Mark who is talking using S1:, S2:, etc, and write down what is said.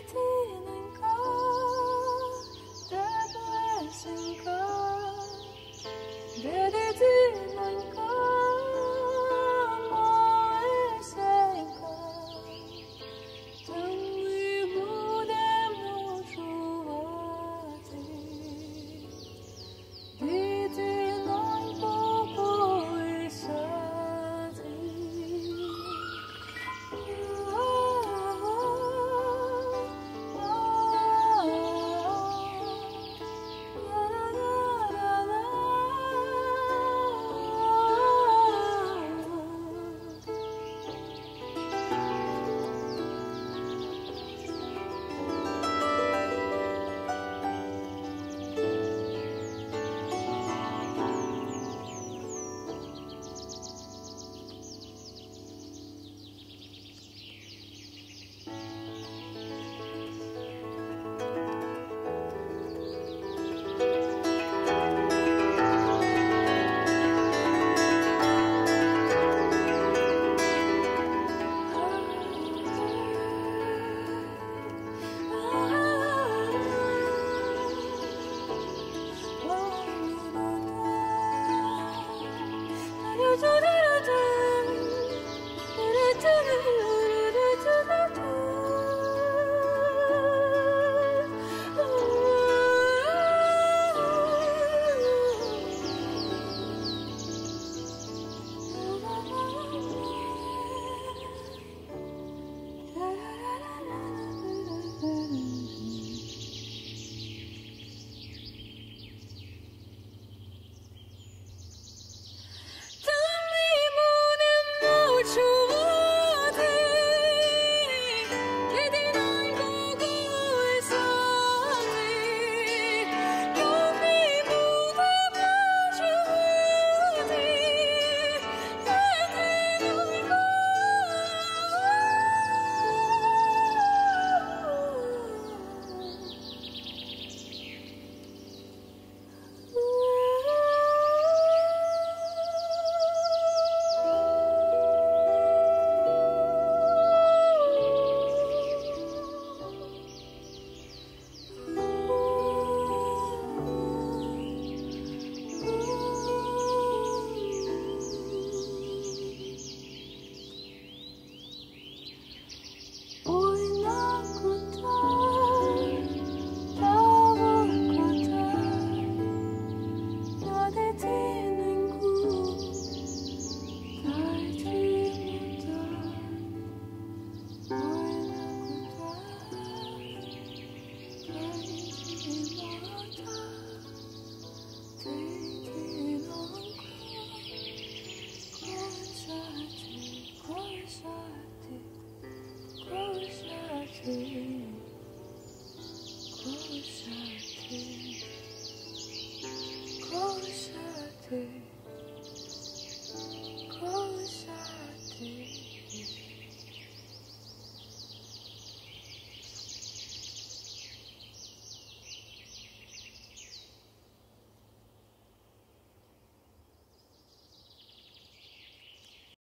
S1: Nothing. Closer to, closer to.